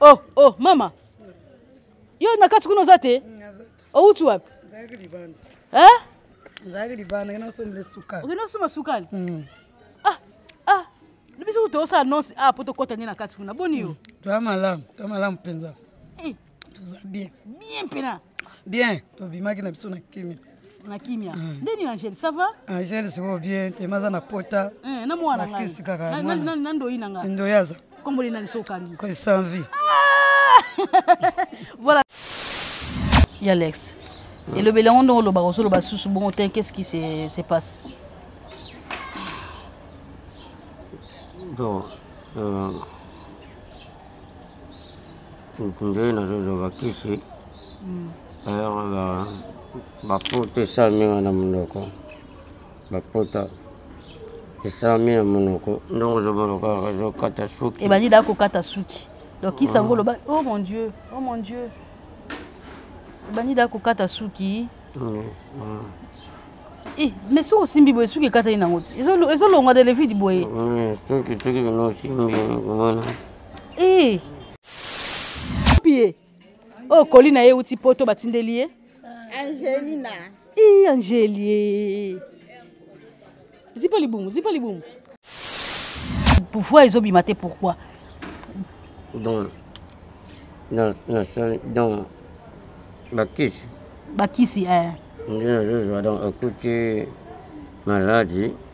oh oh mama yo na kati kuna oza te owuti wapi okende kosomba sukali mm. ah, ah. biso kutu osala annonce a ah, po tokɔta nde na kati kuna boni yo mm. toza malamu toza malamu mpenza eh. toza bien bien mpena bien tobimaki na biso na kimia na kimia mm. nde nini angele ça va angele sikoyo bien te maza na pota eh, na mwana ngai kaka na ndoyi na ngai ndoyi aza kombo lina nso okangi ko sans vie ah! voilà ya lex mm. elobeli yango ndongo olobaka ozoloba susu bongo te qu'est ce qui se, se passe bon euh... nde nazozwa bakisi hmm. alors bapota esalami nga na monoko bapota esalami na monoko ndongo ozomona kaka ezokata suki ebandi da kokata suki donc kisa yango oloba oh mon dieu oh mon dieu ebandi da kokata suki eh, mais soki osimbi boye suki ekatani nango ti ezolongwa televide boye soki soki bino osimbi komona Eh. Pie. Oh, koli na ye uti poto batindeli ye. Angelina. Eh, Angelie. Zipa libumu, zipa libumu. Pouvoir ezobima te pourquoi? Donc na na donc bakisi. Bakisi eh. Ndio ndio donc okuti maladi.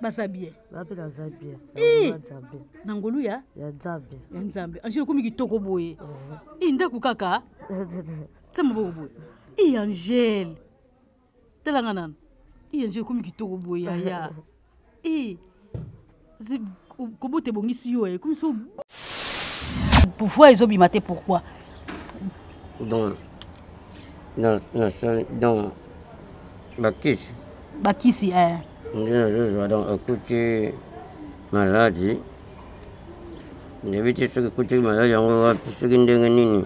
baza bien bape naza bien nzambe na ngolu ya ya nzambe ya nzambe angele okomi kitoko boye i ndako kaka tya maboko boye i angele talanga nano i angele okomi kitoko boye yaya i kobota ebongisi yo ekomi so pouvoir ezobima te pourquoi donc donc bakisi bakisi eh. nde nazozwa donc ekuti maladi ndebi te soki ekuti maladi yango wapi soki ndenge nini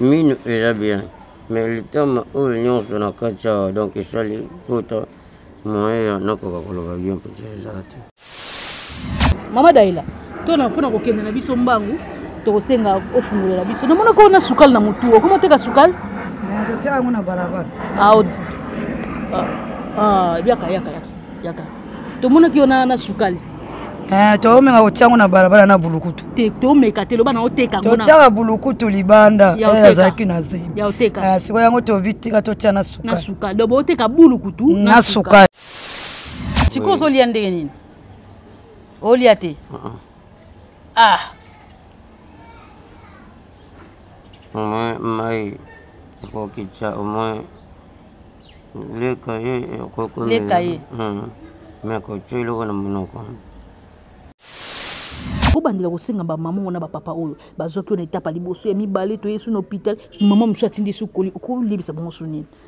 mino eza bien mais litama oyo nyonso na kati awa donc esali poto moyen ya nakoka koloba bien mpo te ezala te mama daila to na pona kokende na biso mbangu tokosenga ofungolela biso namona ko na sukali na motu okoma oteka sukali totia yango na balabala yaka yaka yaka yaka tomonaki yo na sukali eh, toomeka kotia yango na balabala na bulukutu te tomeka te loba na oteka totiaka bulukutu libanda eh, azalaki na zembi eh, sikoyo yango tovitika totia na sukali donc booteka bulukutu na sukali sikoyo ozolia ndenge nini olia te uh -uh. ah omoi mai kokitisa omoi leka ye ekokoleka ye hmm. me kotya eloko na monoko obandela kosenga bamama ngo na bapapa oyo bazwaki yo na etapa liboso ya mibale toyesu na hôpital mama mosusu atindi sukoli okolibisa bango su nini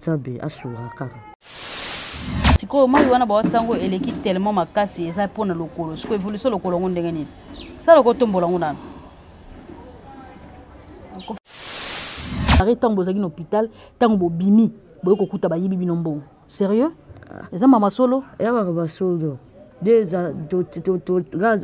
nzambe asunga kaka sikoyo mai wana bawatisa yango eleki tellement makasi eza mpo na lokolo sikoyo evolution lokolo yango ndenge nini sala okotombola yango nano arrêt ntango bozalaki na hôpital ntango bobimi boye kokuta bayibi bino mbongo sérieux ah. eza mama solo ya mama solo deja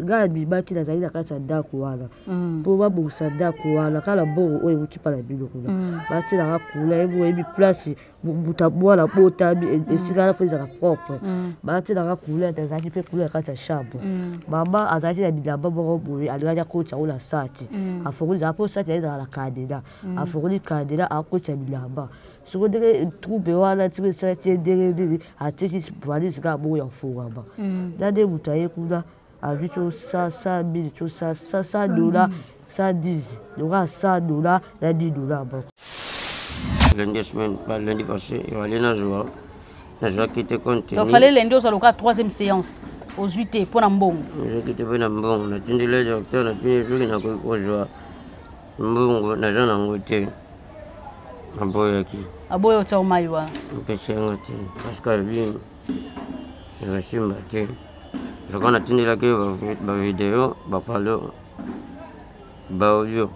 nga ya mibaki nazali na kati ya ndako wana mm. mpo babongisa ndako wana kaka na mbongo oyo euti mpa na bino kuna mm. batyelaka kuna ye boyebi place moto mwana botami e, mm. esika wana fo ezalaka propre batyelaka kuna te azalaki mpe kuna na kati ya chambre mama azalaki na bilamba moko boye alingaki akoti yango na saki afongoli zala mpo saki naye ezalaka na kandela afongoli kandela akoti ya bilamba soko ndenge troupe wana tika esalaki ye ndenge nini atiki valise kaka bongo ya fungama mm. na nde moto aye kuna azwi to sa sa mili to sa sa sa dola sa dix lokola sa dola na dix dola moko lundi semaine ba lundi passé ezali na joa nazwaki te compte donc fallait lundi ozala lokola troisième séance ozwi te mpo na mbongo nazwaki te mpo na mbongo natindeli docteur natindi soki nakoki kozwa mbongo naza nango te aboyaki aboya otyao mai wana mpesi yango te parceke alobi ezosimba te soki natindelaki yo bavideo bapalo baaudio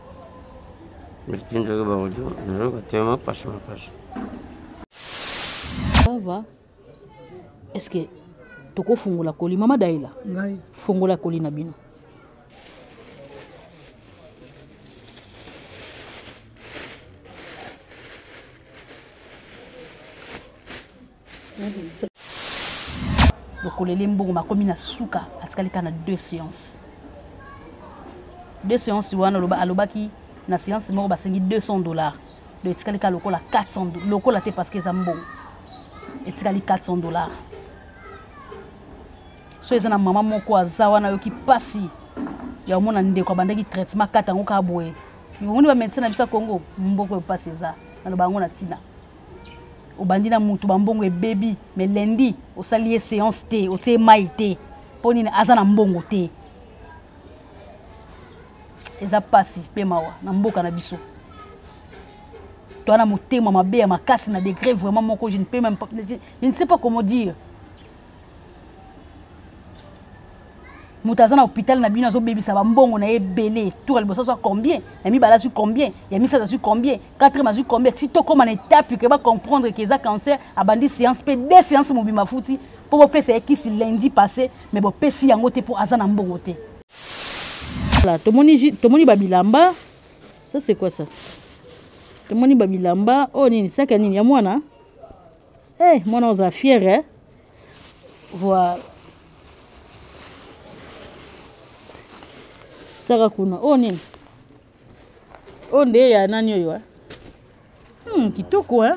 natindaki baaudio nazoka te mapasi mapasi est ce que tokofungola koli mama daila fongola koli na bino lokola elembongo makomi na suka atikali kaka na deux séance deux séance wana alobaki na séance moko basengi 200 dollars donc etikali kaka lokola 400 lokola te parce que eza mbongo etikali 400 dollars so eza na mama moko aza wana ayoki mpasi ya omona ndeko abandaki traitement kata yango kaka boye omoni bamedecin na biso ya congo mboko oyo mpasi eza naloba yango na ntina obandi na motu bambongo ebebi me lendi osali ye seance te otie mai te mpo nini aza na mbongo te eza pasi mpe mawa na mboka na biso toa na motema mabe ya makasi na degre vraiment moko je ne peux même pas je ne sais pas comment dire moto aza na hôpital na bino azobebisa bambongo na ye ebele tour ya liboso azwa combien ya mibale azwi combien ya misato azwi combien quatrième azwi combien ti tokóma na étape ke bacomprendre ke eza cancer abandi séance mpe deux séance mobima futi mpo bopesa ye kisi lundi passé mais bo pesi yango te po aza na mbongo te voilà tomoni tomoni ba bilamba ça c'est quoi ça tomoni ba bilamba oh nini saka nini ya mwana eh mwana oza fière eh? voilà saka kuna oyo oh, nini oyo oh, nde ya nani oyo hmm, kitoko hein?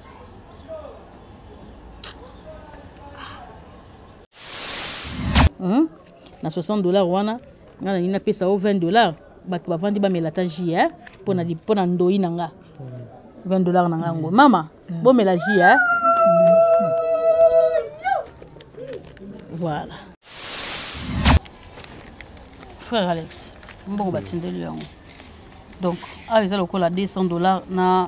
Hein? na 60 dollars wana nga nalingi napesa yo 20 dollars bato bavandi bamela ata ji eh? mpo na, mpo na ndoi na nga 20 dollars na nga yango mama bomela ji eh? voilà frère alex mbongo batindeli yango donc awa eza lokola 200 dollars na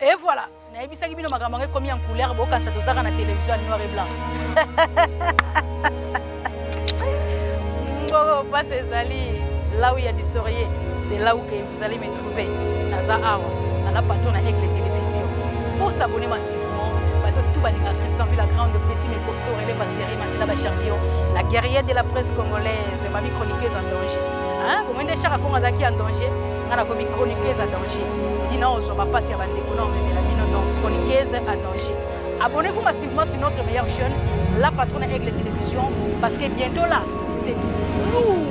Et voilà, nayebisaki bino makambo yango ekomi en couleur bokanisa tozaka na télévision ya noir et blanc mboko mpasi ezali là où il y a du sorie c'est là où que vous allez me trouver naza awa nana patron na aigle télévision bosabone massivement bato tout balinga christian vi la grande petit mecosto rele baseri makila bachampion la guerrier de la presse congolaise babi chroniqueuse en danger bomoi nde chaka kongo azalaki en danger nga nakomi chroniqueuse à danger dina ozwa bapasi ya bandeko na omemela bino donc chroniqueuse à danger abonnez-vous massivement sur notre meilleure chaîne la patronne aigle télévision parce que bientôt là c'est lourd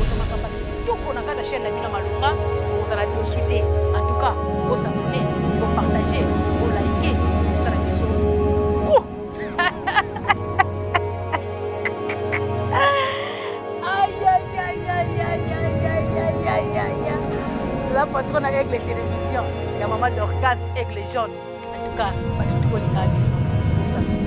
ozwa makambo ya kitoko na kati ya chaîne na bino ya malonga kozala dosu te en tout cas bosabone bopartage bolike patron na aigle télévision ya mama dorcas aigle jaune en tout cas bato tokolinga biso osambela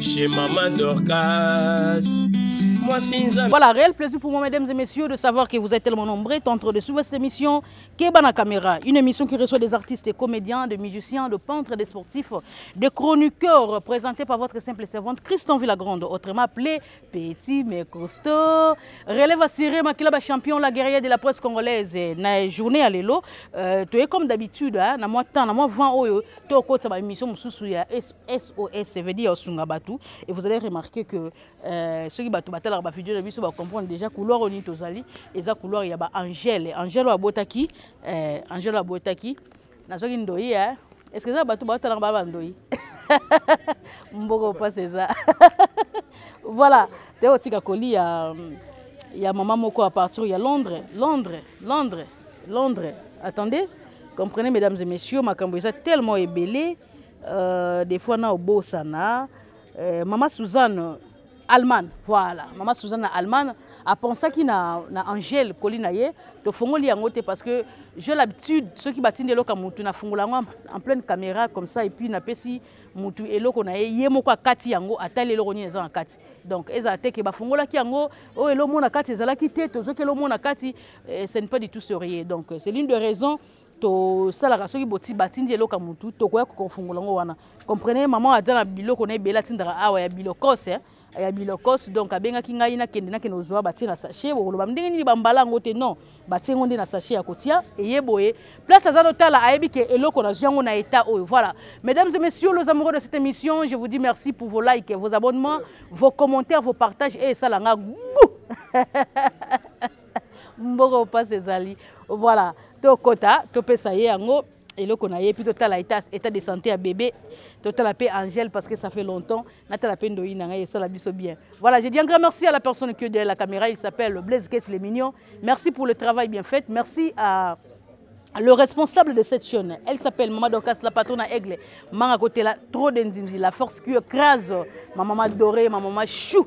Chez Maman Dorcas. Voilà, réel plaisir pour moi, mesdames et messieurs, de savoir que vous êtes tellement nombreux, d'entre de suivre cette émission Kebana Caméra, une émission qui reçoit des artistes et comédiens, des musiciens, des peintres, des sportifs, des chroniqueurs, présentés par votre simple servante Christian Villagrande, autrement appelé petit mais costaud relève assuré makila ba champion la guerrier de la presse congolaise na journée ya lelo euh, toye comme d'habitude hein, na mwa temps na mwa vent oyo tokotisa ba émission mosusu ya sos veut dire osunga bato et vous allez remarquer que euh, soki bato batalaka bavideo na biso bacomprendre déjà couloir oyo nini tozali eza couloir ya ba angele angele oyo abotaki euh, angele oyo abotaki nazwaki ndoyi eh? est ce que eza bato baotalanga baa bandoyi mboko mpasi eza voilà te otika koli ya ya mama moko à partir ya londres londres londres londres attendez comprenez mesdames et messieurs makambo eza tellement ebele euh, des fois na obosana euh, mama suzanne Allemagne, voilà. Maman Suzanne Allemagne a pensé qu'il na, na Angèle Colina ye, to fongoli yango te parce que j'ai l'habitude ceux qui battent des loka mutu na fongola en pleine caméra comme ça et puis na pesi mutu eloko na ye ye moko akati yango atali eloko nini eza na kati donc ezala te ke bafongolaki yango oyo elomona kati ezalaki te tozoki elomona kati eh, ce n'est pas du tout sérieux donc c'est l'une des raisons tosalaka soki boti batindi eloko ya motu tokoya kofungola yango wana comprenez mama ata na biloko na ebele atindaka awa ya bilokos eh? ya bilokos donc abengaki ngai nakende nakende ozwa batie na sachet bokoloba ndenge nini bambala yango te non batie yango nde na sachet ya kotia eye boye place aza notala ayebi ke eloko nazwi yango na état oyo voilà mesdames et messieurs les amoureux de cette émission je vous dis merci pour vos likes vos abonnements vos commentaires vos partages et esala nga goût mboko pasi ezali voilà tokota topesa ye yango eloko na ye puis totala état, état de santé ya bébé totala mpe angèle parce que ça fait longtemps natala mpe ndoyi na ngai esala biso bien voilà je dis un grand merci à la personne qui est derrière la caméra il s'appelle blaise kate le mignon merci pour le travail bien fait merci à le responsable de cette chaîne, elle s'appelle Maman Dorcas, la patronne à Aigle. Manga côté la trop d'enzinzi, la force qui crase. Ma maman dorée, ma maman chou.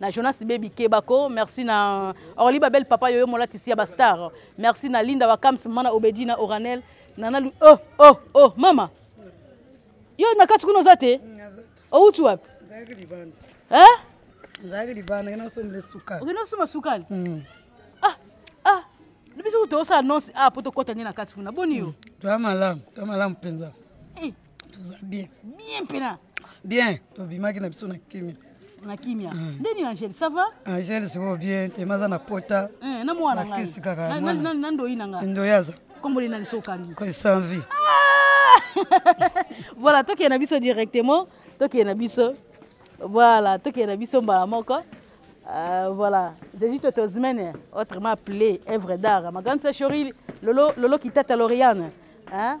na Jonas Baby Kebako, merci na Orly Babel Papa Yoyo Molatisi ya Bastar, merci na Linda Wakams Mana Obedina Oranel, Nana Lu oh oh oh mama. Yo na kati kuna oza te? Outi wapi? Nzaki libanda. Hein? Nzaki libanda, ngena somo le sukali. Ngena somo sukali. Mm. Ah ah. Biso to sa annonce ah poto kota ngena kati kuna. Boni yo? Mm. Toi malamu, toi malamu penza. Eh. Hey. toza bien bien mpena bien tobimaki na biso na kimia na kimia mm. ndeni angele ça va angele sikoyo bien te maza na pota eh, na mwana ngai kaka na ndoyi na ngai ndoyi aza komboli nani so okangi sans vie ah! voilà tokende na biso directement tokende na biso voilà tokende na biso mbala moko euh, voilà jésus totosmene autrement appelé œuvre d'art makanisa choril lolo, lolo kitata loriane hein?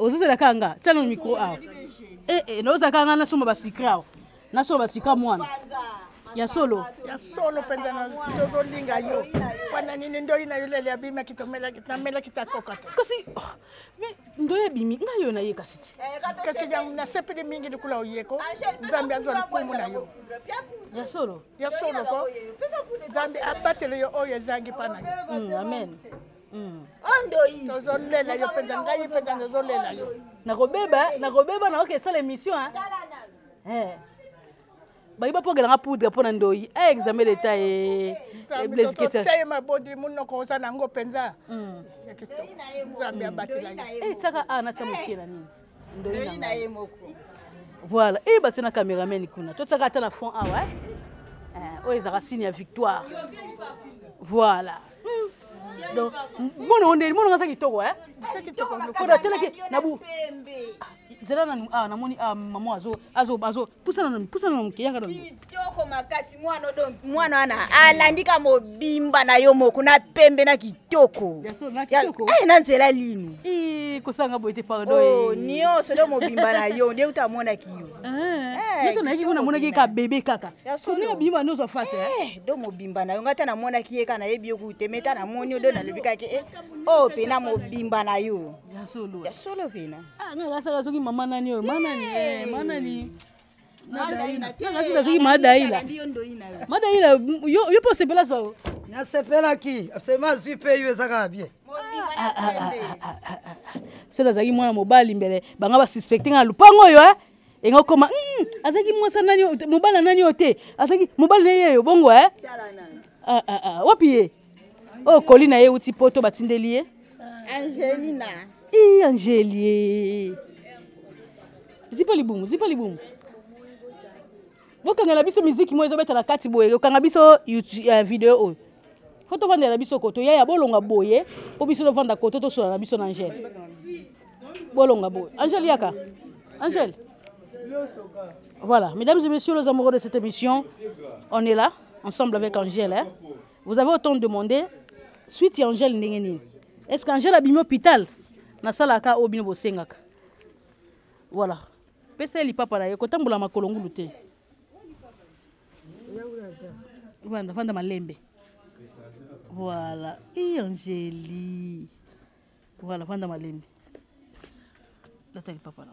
ozozela kaka nga tia nano mikro awa eh, eh, naozala kaka nga nasomba basikre awa nasomba basikre mwana ya solo ya solo mpenza tozolinga yo wana nini ndoi na yo lele abimaki namelaki takoka te kasi oh, ndoi abimi ngai yo na ye kasi ti eh, kasi nasepeli mingi likula oyeko nzambe azwa likumu na yo ya solo ya solo ko nzambe abatele yo oyo ezangi mpa na yo mm, amen mm. ondoi tozolela yo mpenza ngai mpenza nazolela yo nakobeba nakobeba nayoka esala émission eh. bayi bapokelanga poudre mpo na ndoi a eh, examen leta ye blesitaye mabodi monoko oza na yango mpenza mm. nzambe abatela yo etiaka eh, a natya mokela nini ndoyi na ye moko voilà e eh, batie na cameraman kuna totiaka ata na fond awa ah eh, oyo ezalaka signe ya victoire voilà hmm. donc mona ngo ndeni mona ngo aza kitoko eh? lokola atelaki na bu ah, zela nanu awa ah, namoni awa mama pusana na pusana na moke yaka na kitoko makasi mwana odo mwana wana alandi ka mobimba na yo moko na pembe na kitoko eh, na nzela lino kosanga boye te pardon oh, eh. nyonso nde mobimba na yo nde uta amonaki yo eh, eh, nayaki ngo namonaki ka bebe kaka soki obimba nde ozwa fase do mobimba na yo ngai ata namonaki ye kaka nayebi yo kute meta namoni yo do nalobi kake o oh, mpena mobimba na yo ya solo mpena Ah, nga kasaka soki mama nani oyo mama nani eh, mama nani nazwi soki madaila madaila yo mpe osepela zwa yo nasepelaki sema azwi mpe yo eza kaka bien soki nazalaki mwana mobali mbele banga basuspecte nga na lopango oyo eh? enga okoma hmm, azalaki mwasa nani mobala nani oyo te azalaki mobali na ye yo bongo e ah, ah, ah, wapi ye oyo oh, koli na ye euti poto batindeli ye angelina i angelie zipa libumu zipa libumu bokangela biso miziki moko ezobeta na kati boye kokanga biso eh, video oyo fo tovandela biso koto yaya bolonga boye mpo biso tovanda koto tosola na biso na angele bolonga boye angele yaka angele voilà mesdames et messieurs les amoureux de cette émission on est là ensemble avec angele hein? vous avez autant demandé suite ya angele ndenge nini est ce que angele abimi hôpital nasalaka oyo bino bosengaka voilà pesa ye lipapa na ye kotambola makolo ngulu te vanda vanda malembe voilà i angeli voilà vanda malembe lata lipapa na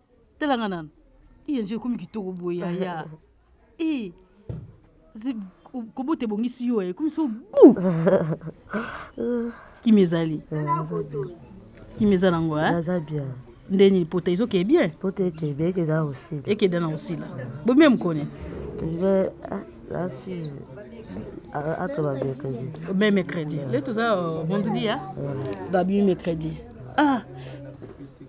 tala nga nanu iye nje ekomi kitoko boye yaya e kobota ebongisi yo ekomi so gu kimi ezali kimi eza nango nde nini pota ezokee bien ekeda na osila bomie mokone atoba bien crédit mais mercredi le toza vendredi ya babi mercredi ah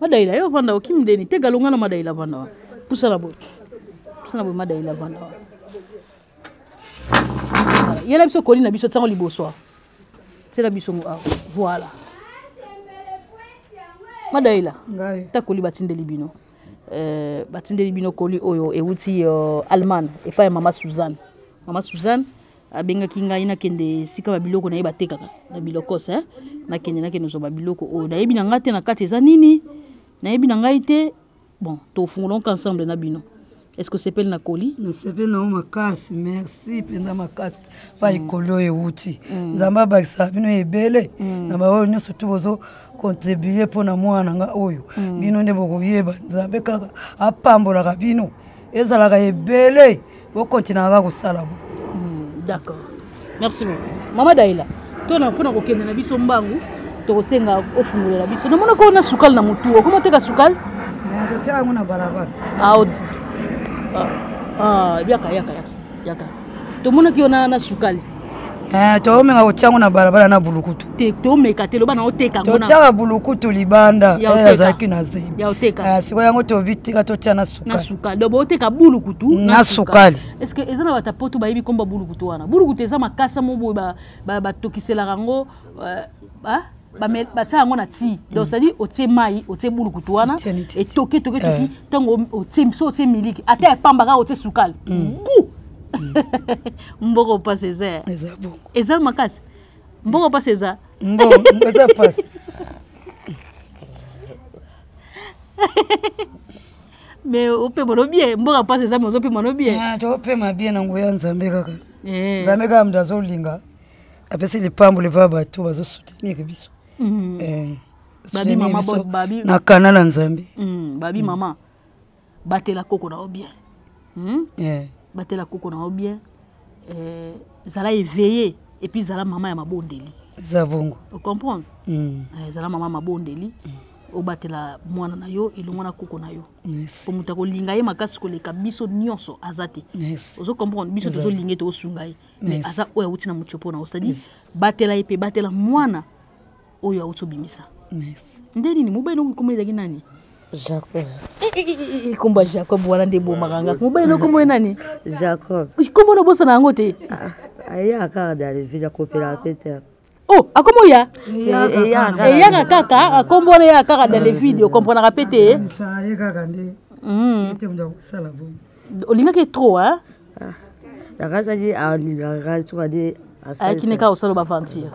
madaila yo vanda okimi deni te galonga na madaila vanda wa pusa na boye pusa na boye madaila vanda wa yela biso koli na biso tiango liboso awa tiela biso ngo awa voilà madaila ta koli batindeli bino euh, batindeli bino koli oyo ewuti euh, allemagne epai ya mama suzanne mama suzanne abengaki ngai nakende esika babiloko na ye batekaka na bilokos eh? nakende nakende ozwa babiloko oyo nayebi na ngai te na kati eza nini nayebi na ngai te bon tofungolonka ensemble na bino est ce que osepeli na koli nasepeli nango makasi merci mpenza makasi pa mm. ekolo euti mm. nzambe abakisa bino ebele mm. na baoyo nyonso tu bozo contribue mpo na mwana nga oyo bino nde bokoyeba nzambe kaka apambolaka bino ezalaka ebele bokontinaka kosala bo hmm, d'accord merci beaucoup mama daila tona mpona kokende na biso mbangu tokosenga ofungolela biso namonaka ona sukali na motu okoma oteka sukali totya yango na balabala yaka yaka yaka yaka tomonaki yo na sukali eh, toomeka kotya yango na balabala na bulukutu tomeka te loba na oteka totyaka bulukutu libanda eh, azalaki na zemi eh, sikoyo yango tovitika totya na na sukali donc boteka bulukutu na sukali est ce que eza na bato ya poto bayebi nkombo ya bulukutu wana bulukutu eza makasa mo boye batokiselaka yango euh, batya yango na ti donc mm. cetadi otie mai otie bulukutu wana etoki etoki etoki eh. ntango so otie miliki ata epamba kaka otie sukali mm. gu mm. mboko mpasi eza eza makasi mboko mpasi eza mboko mpasi me opema no bien mboka mpasi eza me ozopema no bien ah, topema bien na nguya nzambe kaka eh. nzambe kaka moto azolinga apesi lipamboli mpa bato bazosoutenir biso mhm. eh, na kanala nzambe mhm, babi mama batela koko na yo bien hmm? yeah. batela koko na yo bien eh, zala éveillé et puis zala mama ya mabondeli eza bongo ocomprendre mm. eh, zala mama mabondeli mm. obatela mwana na yo elongo na koko na yo po moto akolinga ye makasi koleka biso nyonso aza te ozo comprendre biso tozolinga ete osunga ye mais aza oyo awuti na motio mpo na yo c'est-à-dire batela ye mpe batela mwana oyo auti obimisa nde nini mobali noko nkombo ezalaki nani jacob nkombo eh, eh, eh, ya jacob wana nde ebomaka nga mobali noko nkombo ye nani jacob nkombo nobosana yango te ah, ah, ayaka kaka dalevile akopelaka mpe te oh akoma oya eyaka kaka akombo wana eyaka kaka dalevide okomprenaka mpe te olingaki trop a nakasaki alingaka soka nde ayaki ne kaka osala baventure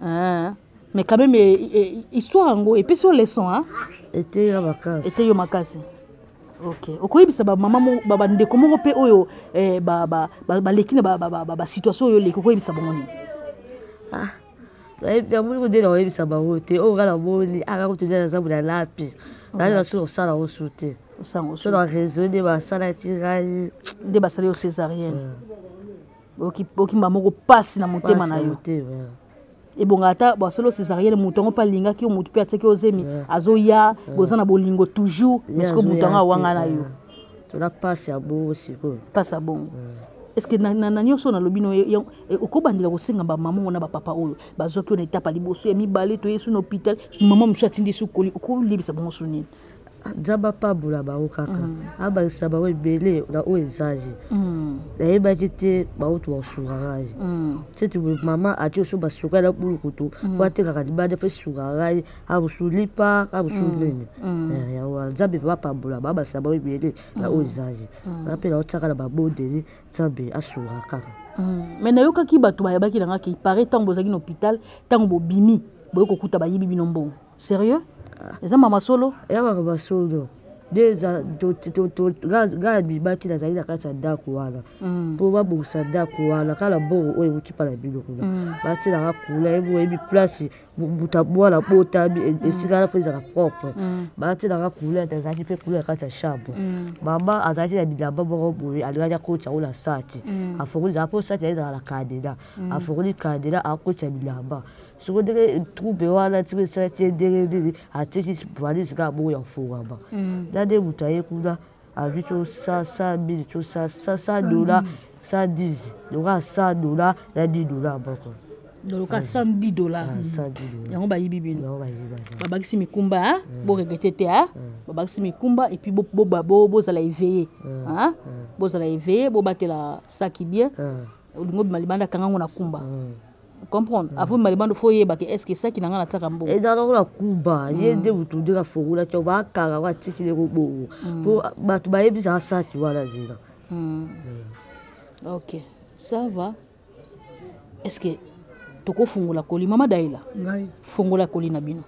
Ah, mais quand même eh, eh, histoire yango epesi yo leçon hein? eteyi yo makasi eteyi yo makasi ok okoyebisa bamama bandeko moko mpe oyo eh, baleki na basituation oyo oleki okoyebisa bango nini ah, namoni kodela koyebisa bango te oyo nga namoni aka kotodela na zambo na lapi nani na solo kosala yango su te so na raisonne basalaki ngai nde basali yo césarienne mm. okimba moko pasi na motema na yo ebonga ata basolo cesarienne moto yango mpe alingaki yo moto mpe atiaki yo zemi azoya boza na bolingo toujours mais sikoyo moto yango awanga na yo tola pasi ya bongo sikoyo pasi ya bongo estce que na nyonso nalobi no e, okobandela kosenga bamama ngo na bapapa oyo bazwaki yo na etape ya liboso ya mibale toyesu na hôpital mama mosusu atindi esu okolibisa bango su nini nzambe apambola bango kaka mm. abakisa bango ebele na oyo ezazi mm. nayebaki te bautu basugarage mm. seti mama ati oso basugai na bulukutu po atekaka libanda mpe sugarage abusu lipa abusu nini eh, yango nzambe vrema apambola bango bakisa bango ebele na oyo ezazi nga mpe naotiaka na babondeli nzambe asungaka kaka mai nayokaki bato bayabaki na nga ke ipare ntango bozalaki na hôpital ntango bobimi boye kokuta bayibi bino mbongo Sérieux Eza mama solo Ya mama solo deja ngai mibaki nazali na kati ya ndako wana mpo mm. babongisa ndako wana kala mbongo oyo euti mpa na bino kuna mm. batyelaka kuna yebi oyebi place buta mwana botami e, mm. esika wana fo ezalaka propre batyelaka kuna nazalaki mpe kuna na kati ya chambre mama azalaki na bilamba moko boye alingaki akoti yango na saki afongoli zala mpo saki naye ezalaka na kandela afongoli kandela akoti ya bilamba soko ndenge troupe wana tika esalaki ye ndenge nini atiki valise kaka bongo ya fungama mm. na nde moto aye kuna azwi to sa sa mili to sa sa sa dola sa dix lokola sa dola na dix dola moko lokola sa dix dola yango bayibi bino babakisi mikumba ah. mm. boregrete te ah. mm. babakisi mikumba epuis bozala eveille ah. bozala eveille bobatela saki bien olingi obima libanda kanga ngo na kumba comprendre mm. avant mali bando fo yeba ke est-ce que saki na nga na tsaka mbo eza na la kuba mm. ye de butu de la fogola to ba kala wa tikile ko bo mm. po batu ba yebisa saki wala zina ok ça va est-ce que tokofungola koli mama daila fongola koli na bino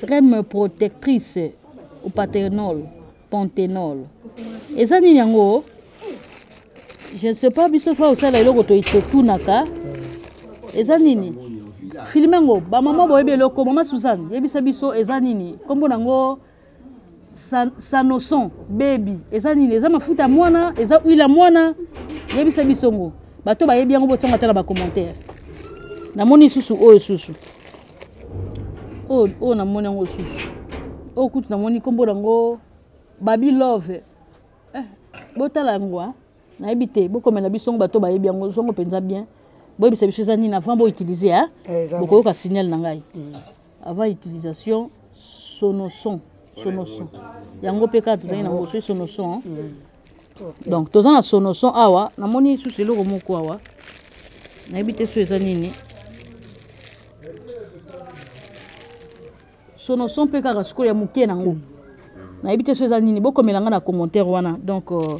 crème protectrice au paternol pantenol eza nini yango je ne sais pas biso fa osala eloko totunaka eza nini filme yango bamama boyebi eloko mama suzanne yebisa biso eza nini nkombo nango sanoson bebi eza nini eza mafuta ya mwana eza huile ya mwana yebisa biso ngo bato bayebi yango botiango ata na bacommentaire namoni susu oyo susu oyo namoni yango susu oyo kutu namoni nkombo nango babi love eh, botala yango ah. nayebi te bokomela biso ngo bato bayebi yango zongo mpenza bien boyebisa biso eza nini avant boutilize a ah. eh, bokoyoka signal na ngai mm. avant utilisation sonoson sonoson yango mpe kaka tozali nango soki sonoson donc toza na sonoson awa namoni lisusu eloko moko awa nayebi te so eza nini sonoson mpe kaka sikoyo ya moke nango nayebi te so eza nini bokomela ngai na commentaire wana donc euh,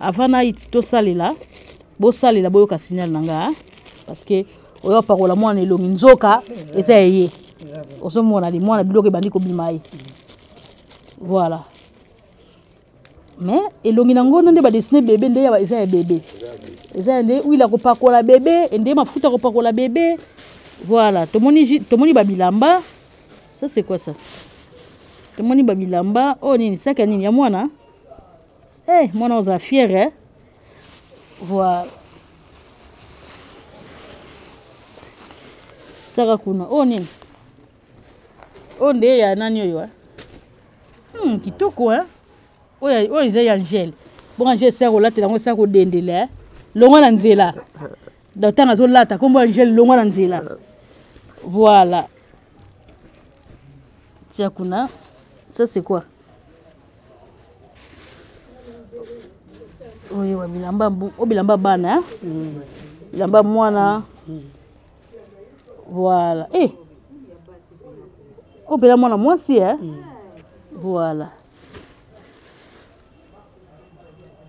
avant na tosalela bosalela boyoka signal na ngai parce que oyo apakola mwana elongi nzoka eza eye ozomona li mwana biloko ebandi kobima ye voilà mais elongi na ngono nde badesine bebe nde eza ya bebe eza nde wila kopakola bebe ende mafuta kopakola bebe voilà tomoni tomoni babilamba ça c'est quoi ça tomoni babilamba oyo oh, nini saki ya nini ya mwana Hey, eh, mwana oza fiere eh? voilà saka kuna oyo oh, nini oyo oh, nde ya nani oyo eh? hmm, kitoko eh? oyo eza ya angele bongo angele esala kolatela yango esala kodendela eh? longwa na nzela ntango azolata nkombo ya angele longwa na nzela voilà tia kuna ça c'est quoi oyo bilamba o bilamba bana eh? mm. bilamba mwana mm. voilà e eh. o mpela mwana mwasi e mm. voilà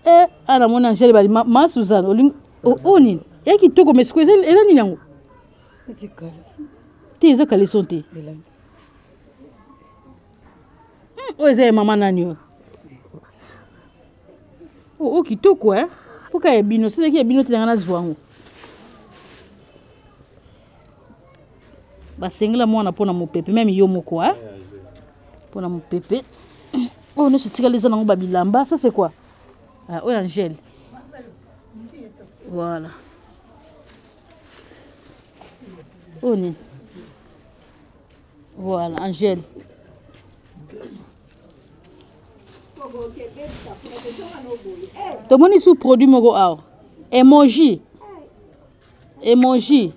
e eh, ana moni angele bali ma suzanne olingi o oh, nini ya kitoko mais sikoyo eza nini yango te eza kaleson te oyo eza ya mama nani oyo o oh, oh, kitoko e mpoka ya bino sozaki ya bino te nanga nazwa yango basengela mwana mpo na mopepe meme yo moko e mpo na mopepe oyo oh, nyonso etikali eza nango babilamba ça c'est quoi ah, oyo angele voilà oyo nini Voilà, Angèle. tomoni su produit moko awa emoji emoji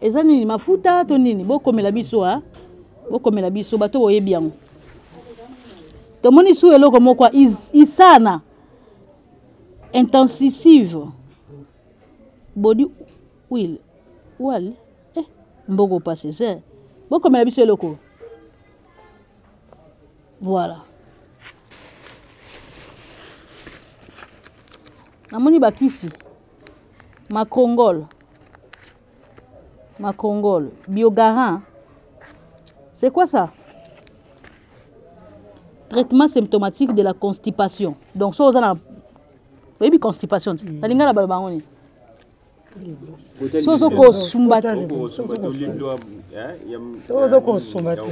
eza nini mafuta to nini bokomela biso a bokomela biso bato boyebi yango tomoni su eloko moko isana intensisive body Will, wal, eh, mbogo pasi se. Bokomela biso eloko. Voilà. namoni bakisi macrongol macrongol biogarin c'est quoi ça traitement symptomatique de la constipation donc so oza na oyebi constipation ti mm. nalinga na baloba yango nini sozo kosumba te sozo kosumba te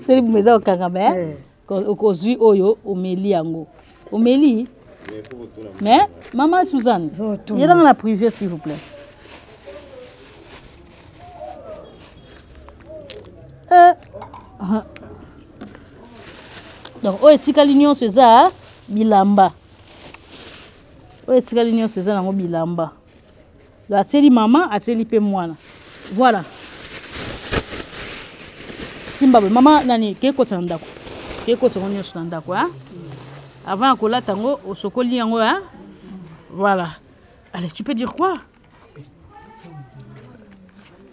seli buma eza kokangama eh. okozwi oyo omeli yango omeli mais mama suzanne yelanga na privé s'il vous plaît euh. donc oyo etikali nyonso eza bilamba oyo etikali nyonso eza nango bilamba lo atieli mama atieli mpe mwana voilà simba boye mama nani kekotisa na ndako kekotisa yango nyonso na ndako a avant ya kolata yango osokoli yango a voilà allez tu peux dire quoi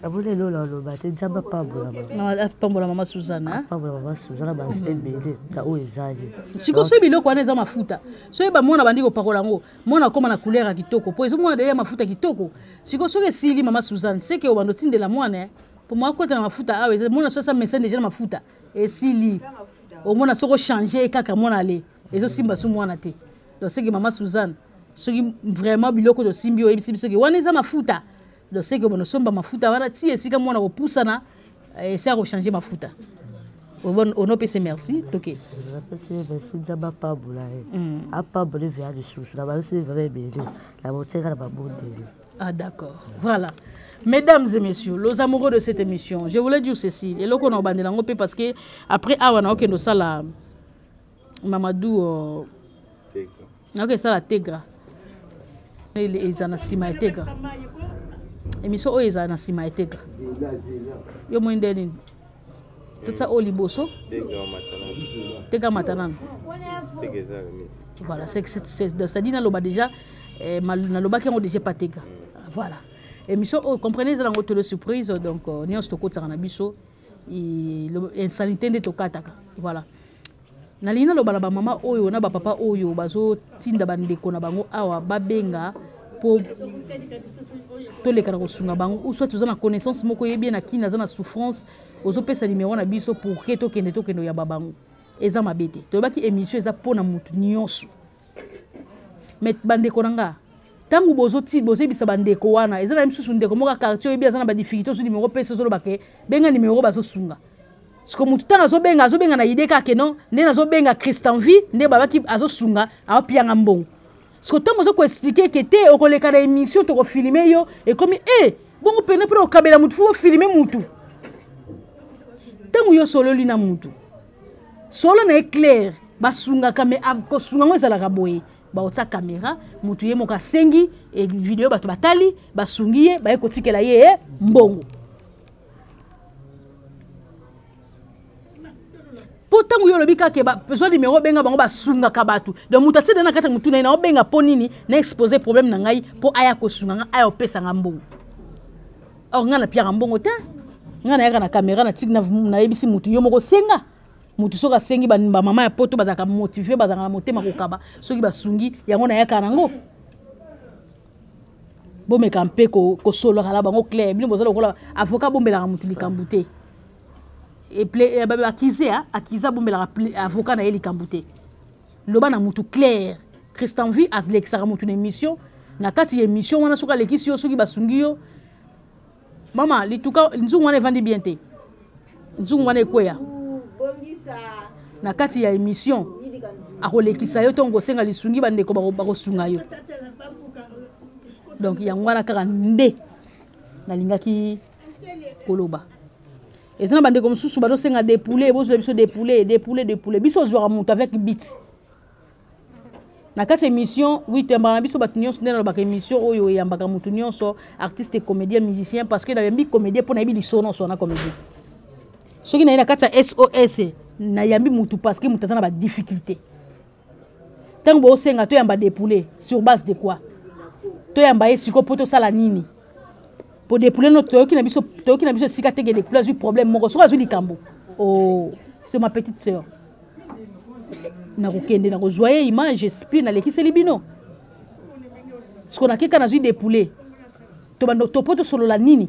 abonde lola oloba te nzambe apambola mama suzanapambola mama suzana ah, banzela ebele na oyo ezali sikoyo soki biloko wana eza mafuta soki bamwana bandi kopakola yango mwana akóma na couleur ya kitoko mpo ezomona deya mafuta kitoko sikoyo soki esili mama suzane seke obanda otindela mwana mpo eh. mwa kota na mafuta awa ah, mwana soki asa mesa deja na mafuta esili omona soki ochange kaka mwana ale ezo simba su mwana te donc seke mama suzanne soki vraiment biloko tosimbi oyebisi biso ke wana eza mafuta donc seke bono somba mafuta wana ti esika mwana kopusana eh, esi akochange mafuta onopese merci toke napesi merci nzambe apambola ye mm. apambola evea lisusu na balosi evea ebele na botiaka na babondeli ah d'accord voilà Mesdames et messieurs, les amoureux de cette émission, je voulais dire ceci. Et là, on a parce que après, ah, on a aucun de ça là. mamadou uh, nayoki esala tegra eza na nsima ya tegra émission oyo ezala na nsima ya tegra yo omoni nde nini totisa oyo liboso tegra matanano voilà c'est-à-dire naloba déjà eh, nalobaki yango déjà patega voilà émission oyo comprenez eza nango tolo surprise donc euh, nyonso tokotisaka na biso insanité nde tokataka voilà nalingi naloba na bamama oyo na bapapa oyo bazotinda bandeko na bango awa babenga mpo toleka na kosunga bango ou soit oza na connaissance moko oyebi ye na kini aza na souffrance ozopesa nimero na biso pourke tokende tokende oyamba bango eza mabe te toyebaki émission eza mpo na motu nyonso me bandeko na nga ntango bozoti bozoyebisa bandeko wana eza na ye misusu ndeko moko ya quartier oyebi aza na badifficulté ozo nimero pesi ozoloba ke benga nimero bazosunga siko motu ntango azobenga azobenga na ide kake no nde nazobenga christanvie nde babaki azosunga aopianga mbongo siko ntango ozo koexplike ke te okoleka na émission tokofilime yo ekomi e eh, hey, bongo pene mpona kokabela motu fo bofilime motu ntango yo osololi na motu solo na ye claire basungaka me kosunga yango ezalaka boye baotya kamera motu ye moko asengi e, video bato batali basungi ye baye kotikela ye eh, mbongo mpo ntango yo olobi kaka ozwa nimero obenga bango basungaka bato donc moto atie dana kati ya motuna ye na obenga mpo nini na expose problème na ngai mpo aya kosunga ngai aya opesa ngai mbongo or ngai napiaka mbongo te ngai nayaka na kamera nayebisi motu yo moko senga motu soki asengi bamama ya poto bazalaka motive bazalaka na motema kokaba soki basungi yango nayaka nango bomeka mpe kosolaka na bango claire bino boza lokola avocat bombelaka motu likambo te akize akize abombelaka avocat na ye likambo te loba na mutu claire christian vie alekisaka mutu na émission na kati ya émission wana soki alekisi yo soki basungi yo mama lituka nzungu wana evandi bien te nzungu wana ekweya na kati ya émission akolekisa yo ntongo osenga lisungi bandeko bakosunga yo donc yango wana kaka nde nalingaki koloba eza na bandeko mosusu bazosenga depoule bozwa biso depoule depoule depoule biso ozwaka moto avec bit na kati émission witembaka na biso bato nyonso nde nalobaka émission oyo eyambaka moto nyonso artiste et comédien musicien parce que nayambi comédien mpo nayebi lisononso na comédien soki naye na kati ya sos nayambi motu parce que motu aza na badifficulté ntango bosenga toyamba depule sur base de quoi toyamba ye sikoyo mpo tosala nini mpo depule no toyoki na biso toyoki na biso esika teke depule azwi problème moko soki azwi likambo o oh, so ma petite sœur nakokende nakozwa ye image esprit nalekiseli bino siko nakeka nazwi depule to mpo tosolola nini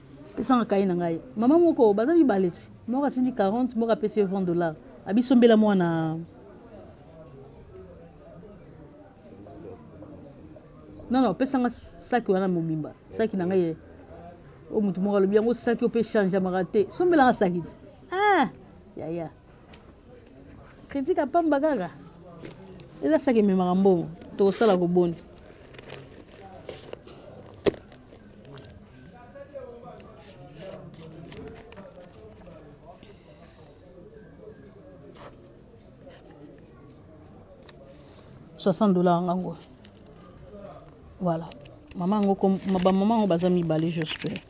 pesanga kaye na ngai mama moko baza mibale ti moko atindi 40 moko apesi ye 20 dollar abisombela mwana non non pesanga saki wana mobimba saki na ngai oyo motu moko alobi yango saki oyo mpe changeamaka te sombelanga saki ti ah yaya critique ya pamba kaka eza saka ememaka mbongo tokosala koboni soixante dollar yanga ngo voilà mama yango bamama yango baza mibale j'espère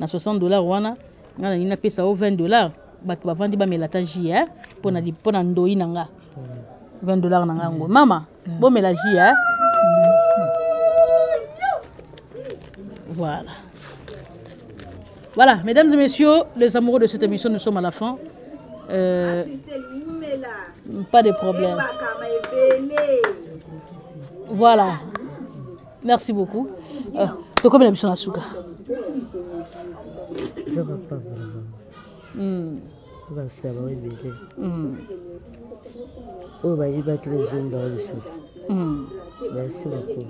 na 60 dollars wana nga nalingi napesa o 20 dollars bato bavandi bamela ata ji eh, mpo na li- mpo na ndoi na nga 20 dollars na nga yango mama bomela ji eh. Voilà. Voilà, mesdames et messieurs, les amoureux de cette émission, nous sommes à la fin. Euh, pas de problème. Voilà. merci beaucoup euh, tokomi na biso na suka hmm. bakisa bango ebele hmm. oyo bayibaki lezonda wa lisusu hmm. merci beaucoup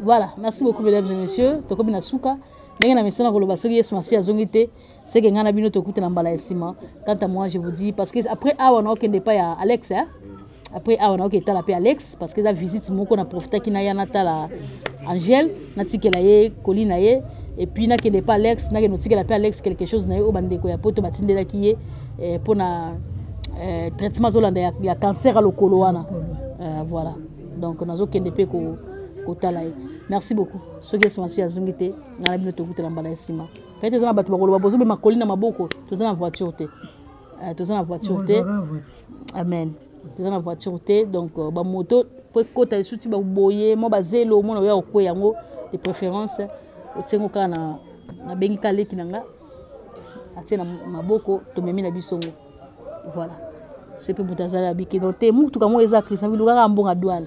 voilà merci beaucoup mesdames et messieurs tokomi na suka ndenge na misana koloba soki yesu masiya azongi te c'est que ngai na bino tokutana mbala ya nsima quant à moi je vous dis parce que après awa naokende epai ya alex hein? après awa naoki etala mpe alex parce que eza visite moko na profitaki na ya natala angèle natikela ye koli na ye epuis nakende mpe alex nakende otikela mpe alex quelque chose na ye oyo bandeko ya poto batindelaki ye eh, mpo na eh, traitement azolanda ya, ya cancer ya lokolo wana eh, voilà donc nazokende mpe kotala ye merci beaucoup soki esomasi azongi te ngai na bino tokutela mbala ya nsima peut-être eza na bato bakoloba bozobe makoli na maboko toza na voiture te euh, toza na voiture te amen toza na voiture te donc euh, bamoto mpo ekota lisusu ti baboye mwa bazelo omona oya kokwe yango de préférence otie yango kaka na nabengi kaka leki na nga atie na maboko tomemi na biso ngo voilà soki mpe moto azali abiki don te motuka yango eza kristna bilukaka mbonga douane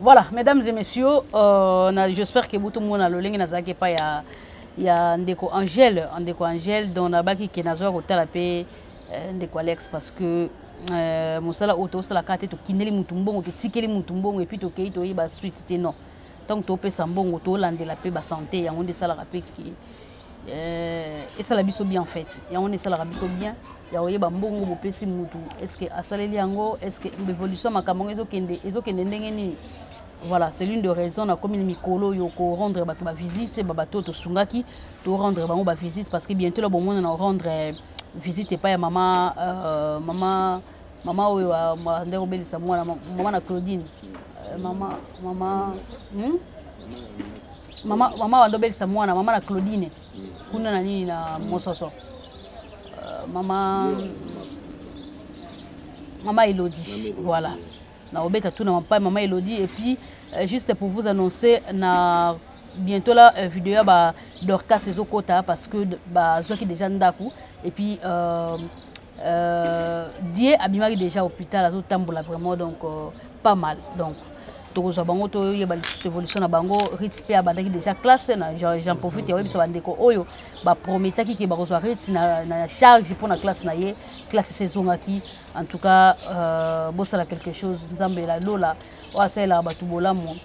Voilà, mesdames et messieurs, euh, j'espère que vous tout le monde a le lien dans ya ndeko angele ndeko angele donc nabaki ke nazwa kotala mpe euh, ndeko alex parce que euh, mosala oyo tosalaka te tokindeli motu mbongo totikeli motu mbongo epuis tokei toyeba suite te non ntango topesa mbongo tolandela mpe basante yango nde esalaka mpe euh, esala biso bien en fait yango nde esalaka biso bien ya koyeba mbongo bopesi mutu est ce que asaleli yango est ce que évolution makambo yango ezokende ezokende ndenge nini voilà c'est l'une de raison nakomi na mikolo oyo korendre bato bavisite babato oyo tosungaki torendre bango bavisite parce que bientôt la bomona na orendre visite epai ya mama euh, mama mama oyo nde kobelisa mwana mama na claudine euh, mama mama hmm? mama mama wanda obelisa mwana mama na claudine kuna na nini na mososo euh, mama mama elodie voilà na obeta tout na mapai mama elodie et puis euh, juste pour vous annoncer na bientôt la euh, vidéo ya ba dorcas ezokota parce que bazwaki déjà ndako et puis euh, Euh, die abimaki déjà hôpital azotambola vraiment donc euh, pas mal donc tokozwa bango toyeba lisusu évolution na bango rit mpe abandaki déjà classe na jean profite oyebisa bandeko oyo baprometaki ke bakozwa rit na, na charge mpo na classe na ye classe se ezongaki en tout cas euh, bosala quelque chose nzambe la lola oyo asalelaka bato bolamu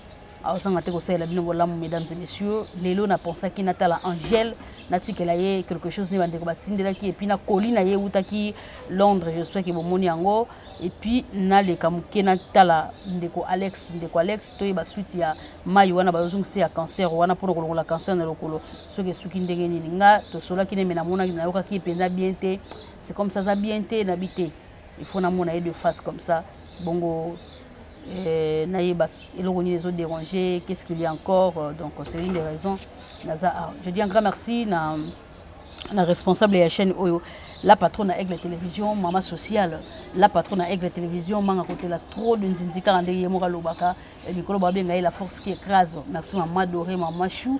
azozanga te kosalela bino bolamu mesdames et messieurs lelo na pensaki natala angèle natikela ye quelque chose nde bandeko batindelaki epuis nakoli na ye ewutaki londres j'espère ke bomoni yango epuis naleka moke natala ndeko alex ndeko alex toyeba suite ya mai wana bazozongisa ya cancer wana mpona kolongola cancer na lokolo soki esuki ndenge nini nga tosolaki neme namonaki nayokaki ye mpenza bien te c'est comme ça aza bien te nabi te il faut namona ye de face comme ça bongo euh, nayeba eloko nini ezo déranger qu'est ce qu'il y a encore euh, donc c'est une des raisons naza ah, je dis un grand merci na na responsable ya chaîne oyo la patronne ya aigle télévision mama sociale la patronne ya aigle télévision manga kotela trop de nzinzi kaka ndenge ye moko alobaka mikolo babenga ye la force qui écrase merci mama doré mama chou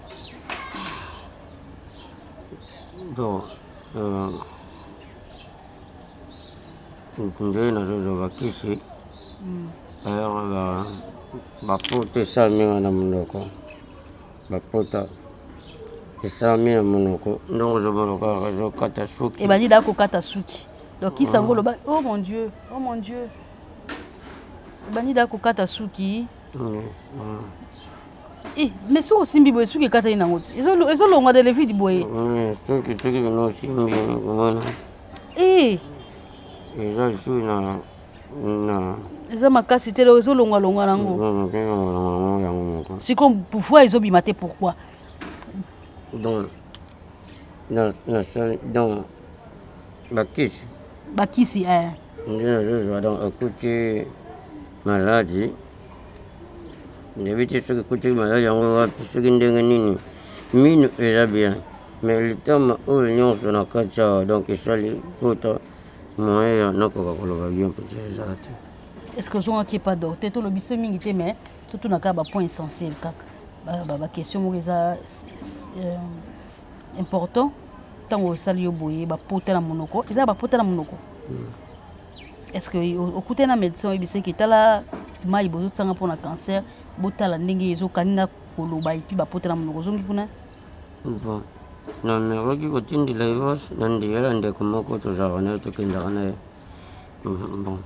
bon euh, nde nazozwa bakisi hmm. alors bapota esalami nga na monoko bapota esalami na monoko ndongo ozomona kaka ezokata suki ebandi da kokata suki donc kisi yango ah. oloba oh mon dieu oh mon dieu ebandi da kokata suki Eh, mais soki osimbi boye soki ekatani nango ti ezolongwa de levide boye soki soki bino osimbi komona eh. eza soki na eza makasi te ezolongwalongwa nango sikoyo pouvoir ezobima te pourquoi donc bakisi bakisi eh. nde nazozwa donc ekuti maladi ndebi te soki ekuti maladi yango wapi soki ndenge nini mino eza bien mais litama oyo nyonso na kati awa donc esali poto moyen ya nakoka koloba bien mpo te ezala te est ce que ozongaki epa docteur tolobi se mingi te mais totunaka bapoint essentiel kaka baquestion moko eza euh, important ntango osali yo boye bapota na monoko eza bapota na monoko hmm. est ce que okutani na médecin oyebisa eke tala mai bozotisanga mpo na cancer botala ndenge ezokani na koloba epuis bapota na monoko ozongi kuna bon nameraki kotindela evos na ndiyela ndeko moko tozalaka naye tokendaka na ye hmm, bon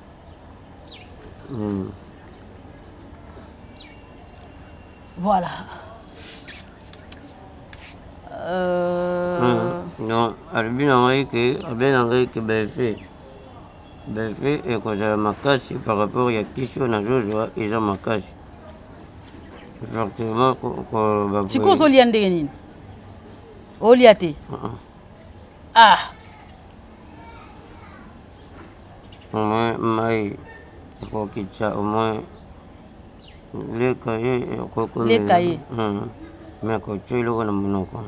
hmm. Voilà. Euh... Mmh. Non, alobi na ngai ke abena ngai ke belfe belfe ekozala makasi par rapport ya kisi oyo nazozwa eza makasi effectivement sikoyo ozolia ndenge nini olia te uh-uh. ah omoi mai ekokitisa omoi leka ye leka ye me kotya eloko na monoko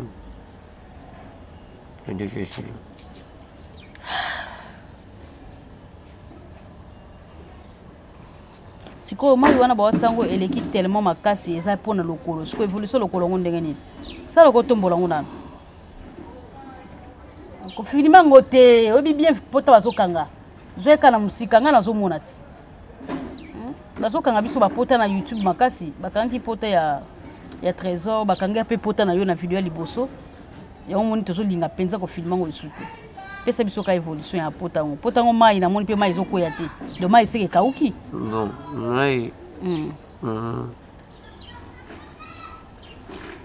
c'est difficile sikoyo mai wana bawatisa yango eleki tellement makasi eza mpo na lokolo sikoyo evolution lokolo yango ndenge nini sala okotombola yango nano kofilima yango te oyebi bien pota bazokanga zoyeka na mosika ngai nazomona ti bazokanga biso bapota na youtube makasi bakangaki pota ya, ya trésor bakangaki mpe pota na yo na video ya liboso yango moni tozolinga mpenza kofilme yango lisusu te pesa biso ka évolution ya pota yango pota yango mai namoni mpe mai ezokwea te do mai eseke ekauki bon mai hmm. hmm.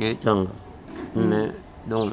etanga hmm. mais donc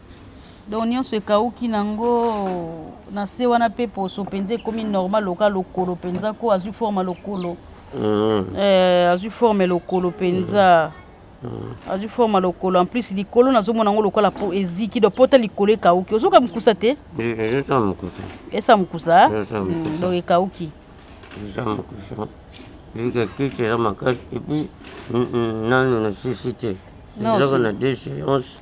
donc nyonso ekauki nango na se wana mpe poso mpenza ekomi normal loka lokolo mpenza ko azwi forme lokolo mm. eh, azwi forme lokolo mpenza mm. azwi forme lokolo en plus likolo nazomona yango lokola po eziki do pota likolo ekauki ozoka mokusa te esa mokusa donc ekauki eza mokusa ezika kiti eza makasi epuis nanu na sisi te ezaka na deux séance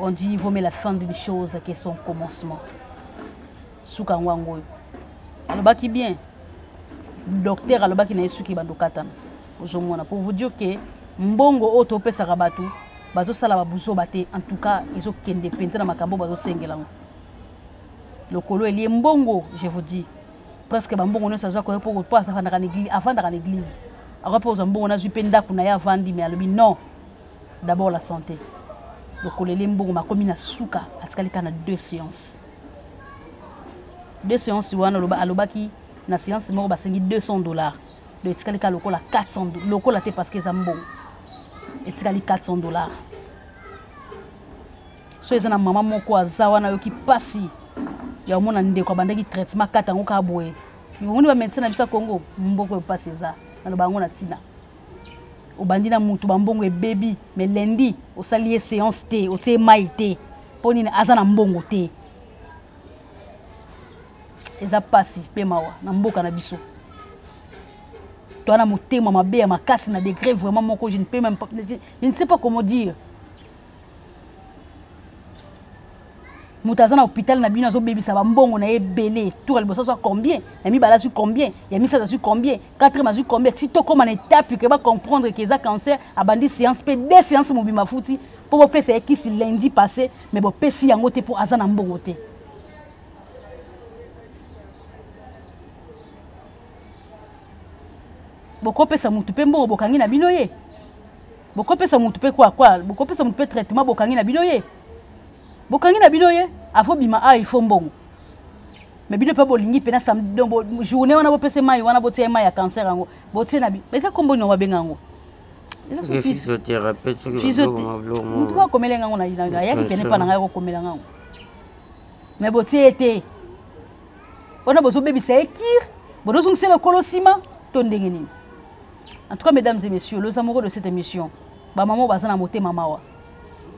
on dit vaut mieux la fin d'une chose que son commencement suka yango yango oyo alobaki bien docteur alobaki na ye suki bando katana ozomona pour vous dire que mbongo oyo topesaka bato bazosala babuzoba te en tout cas ezokende mpenza na makambo oyo bazosengela yango lokolo elie mbongo je vous dis presque bambongo nyonso azwa koye mpo afandaka na église akoya mpe kozwa mbongo nazwi mpe ndako na ye avandi me alobi non d'abord la santé lokoleli mbongo makomi na suka atikali kaka na deux séances deux séances wana alobaki na séance moko basengi 200 dollars do etikali kaka lokola 400 lokola te parce que eza mbongo etikali 400 dollars so eza na mama moko aza wana ayoki mpasi ya komona ndeko abandaki traitement kata yango kaka boye omoni bamedecin na biso ya congo mboko oyo mpasi eza naloba yango na ntina obandi na motu bambongo ebebi me lundi osali ye séance te otie ye mai te mpo nini aza na mbongo te eza mpasi mpe mawa na mboka na biso to na motema mabe ya makasi na degre vraiment moko je ne peux même pas je ne sais pas comment dire moto aza na hôpital na bino azobebisa bambongo na ye ebele tour ya liboso azwa combien ya mibale azwi combien ya misato azwi combien quatrième azwi combien ti tokóma na étape ke bacomprendre ke eza cancer abandi séance mpe deux séance mobimba futi mpo bopesa ye kisi lundi passé mais bopesi yango te mpo aza na mbongo te bokopesa motu mpe mbongo bokangi na bino ye bokopesa motu mpe kwa kwa bokopesa motu mpe traitement bokangi na bino ye bokangi na bino ye afo bima awa ifo mbongo me bino mpe bolingi mpe na samedi donc journée wana bopesa mai wana botia ye mai ya cancer yango botie na eza nkombo nino babenga yango mutu bakomela yango ayaki pene mpa na ngai kokomela yango me botie ye te wana bozobebisa ye kire bozozongisela ekolo nsima to ndenge nini en tout cas mesdames et messieurs les amoureux de cette émission ba maman baza na motema mawa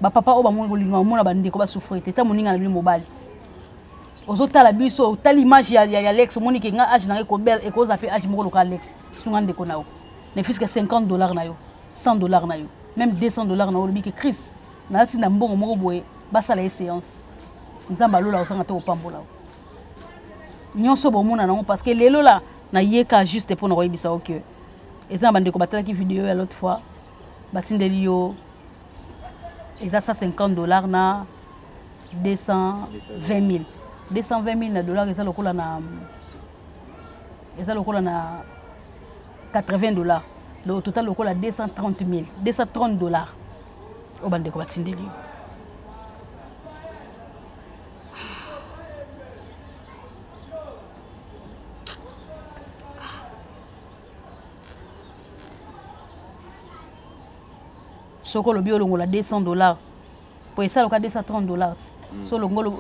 ba papa oyo bamoni bolingo bamona bandeko basouffre te ta moninga na bino mobali ozotala biso otali image ya, ya, ya lex omoni ke nga age na ngai kobel ekoza mpe age moko loka alex sunga ndeko na yo ne fiske 50 dollars na yo 100 dollars na yo même 200 dollars na yo olobi ke crise nalati na mbongo moko boye basala ye séance nzambe alola ozanga te kopambola yo nyonso bomona nango parce que lelo la nayeka juste mpo na koyebisa yo ke eza na bandeko batalaki video ya l'autre fois batindeli yo eza 150 dollars na 220000 220000 na dollars eza lokola na eza lokola na 80 dollars donc total lokola 230000 230 dollars oyo bandeko batindeli yo soki olobi olongola 200 dollars mpo esaloka 230 dollars mm.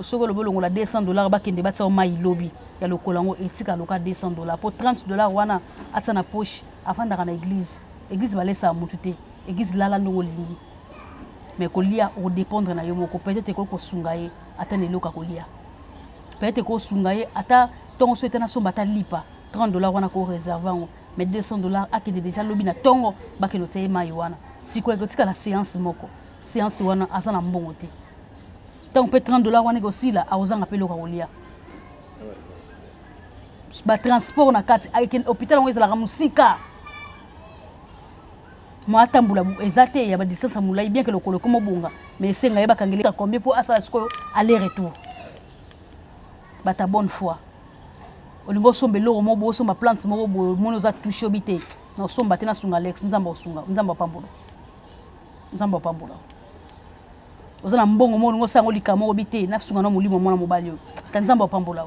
soki olobi olongola 200 dollars bakende batia yo mai lobi ya lokola yango etika loka 200 dollars mpo 30 dollars wana atia na poche afandaka na église église balesaka motu te église lala ndongo olingi mais kolia okodépendre na yo moko peut-être ekoki kosunga ye ata na eloko akolia peut-être ekoki kosunga ye ata ntongo so ete nasomba ata lipa 30 dollars wana koreserve yango mais 200 dollars akende déjà lobi na ntongo bakende otya ye mai wana sikoyo ekotikala séance moko séance wana aza na mbongo te ntango mpe 30 dollars wana ekosila akozanga mpe eloko akolia batransport na kati hôpital yango ezalaka mosika mwa atambola eza te ya badistance ya molai bien ke lokolo ekoma obonga mais esenga ye bakangeleka combien mpo asala sikoyo aller retour bata bonne foi olingi osomba eloko moko boosomba plante moko boye omoni oza touche obi te na osomba te nasunga alex nzambe osunga nzambe apambola nzambe apambola oza na mbongo moko olingi osala ngo likambo moko obi te nasunga na molimo mwana mobali oyo ta nzambe apambola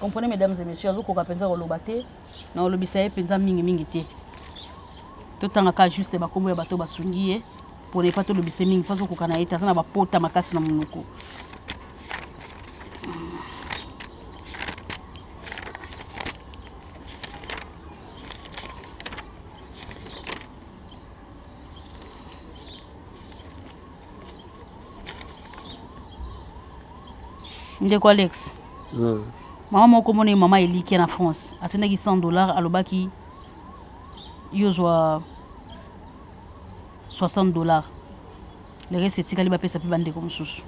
comprenez mesdames et messieurs azokoka mpenza koloba te na olobisa ye mpenza mingimingi te totangaka juste bakombo ya bato basungi ye mpona epa tolobise mingi mpo azokoka na ye te aza na bapota makasi na monoko ndeko alex hmm. mama moko mona ye mama elikia na france atindaki 100 dollar alobaki yo zwa 60 dollar le reste etikali bapesa mpe bandeko mosusu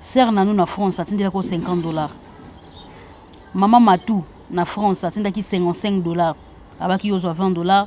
sere nanu na france atindelaki o 50 dollar mama matou na france atindaki 55 dollar abaki yo zwa 20 dollar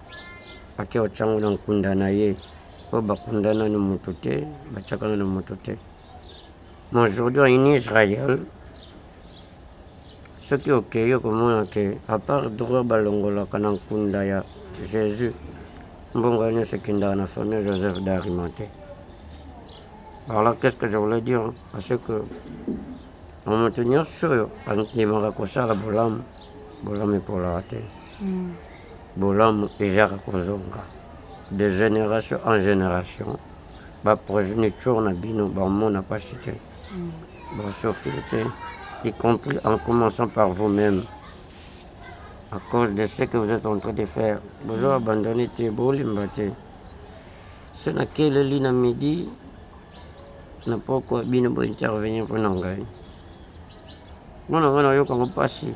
ake otyango na nkunda na ye oyo bakunda nano moto te batyaka nano moto te mais aujourd'hui en israël soki okei okomona ke apart droit balongolaka na nkunda ya jésus mbongo ya nyonso ekendaka na famille joseph d'arimathie alors qu'est ce que je voulais dire parce que moto nyonso oyo andimaka kosala bolamu bolamu epolaka te mm. bolamu ezaka kozonga de génération en génération baprogene tour na bino bamona mpasi te mm. basofir te y compris en commençant par vous-même à cause de ce que vous êtes en train de faire bozo mm. abandonne te bolimba te so nakeleli na midi na pokwa bino bointervenir mpo na ngai mpo na ngai nayokango mpasi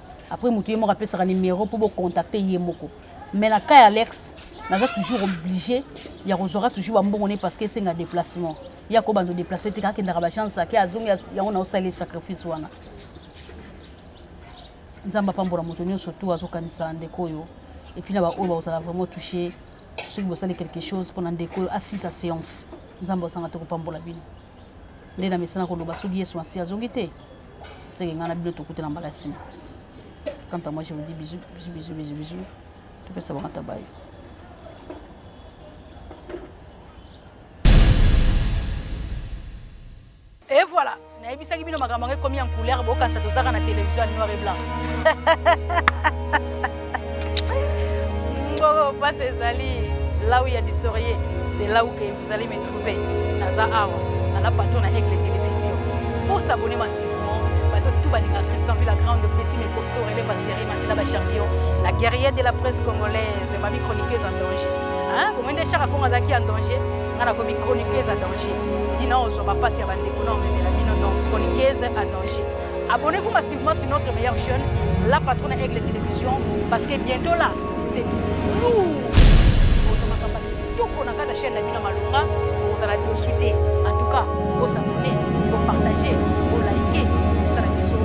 après moto ye moko apesaka numero mpo bocontacte ye moko mais na cas ya alex naza toujours obligé ya kozwaka toujours bambongo ne parce que esenga déplacement ye akobanda odeplace te kakendaka bachance ake azongi yango naosala ye sacrifice wana nzambe apambola moto nyonso tu azokanisa ndeko oyo epuis na baoyo bakozala vraiment touché soki bosali quelque chose mpona ndeko oyo asisa séance nzambe osanga te kopambola bino nde namesana koloba soki yesu masiya azongi te seke ngai na bino tokute na mbala ya nsima quant à moi je vous dis bisous bisous bisous bisous bisous topesa bango ata bayo et voilà nayebisaki bino makambo yango ekomi en couleur bokanisa tozaka na télévision ya noir et blanc mboko pasi ezali lau ya disorie c'est là où que vous allez me trouver naza awa nala patron na aigle télévision pour s'abonner massivement bato tout balinga christian villa grande petit mais costo relève asiri makila bachampion la guerrier de la presse congolaise babi chroniqueuse en danger hein omoi nde chaka kongo azalaki en danger ngai nakomi chroniqueuse en danger dina ozwa bapasi ya bandeko na omemela bino donc chroniqueuse en danger Abonnez-vous massivement sur notre meilleure chaîne, la patronne Aigle Télévision, parce que bientôt là, c'est nous. tokona kaka chaîne na bino malonga kozala dosu te en tout cas bosabone bopartage bolaike bosala biso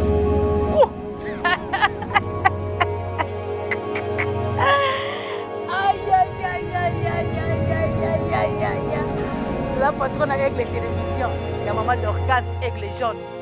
la patronne aigle télévision ya mama dorcas aigle jaune